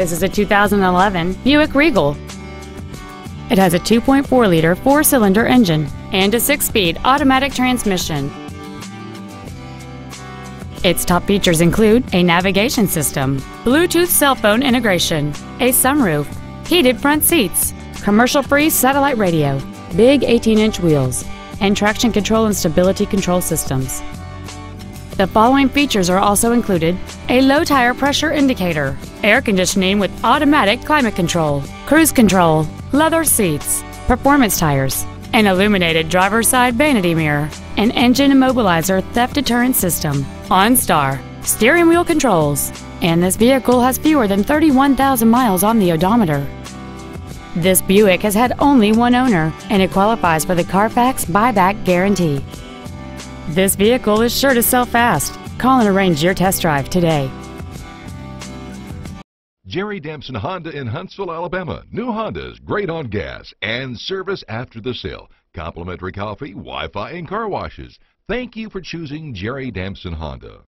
This is a 2011 Buick Regal. It has a 2.4-liter four-cylinder engine and a six-speed automatic transmission. Its top features include a navigation system, Bluetooth cell phone integration, a sunroof, heated front seats, commercial-free satellite radio, big 18-inch wheels, and traction control and stability control systems. The following features are also included a low tire pressure indicator, air conditioning with automatic climate control, cruise control, leather seats, performance tires, an illuminated driver's side vanity mirror, an engine immobilizer theft deterrent system, OnStar, steering wheel controls, and this vehicle has fewer than 31,000 miles on the odometer. This Buick has had only one owner, and it qualifies for the Carfax buyback guarantee. This vehicle is sure to sell fast. Call and arrange your test drive today. Jerry Damson Honda in Huntsville, Alabama. New Hondas, great on gas and service after the sale. Complimentary coffee, Wi-Fi, and car washes. Thank you for choosing Jerry Damson Honda.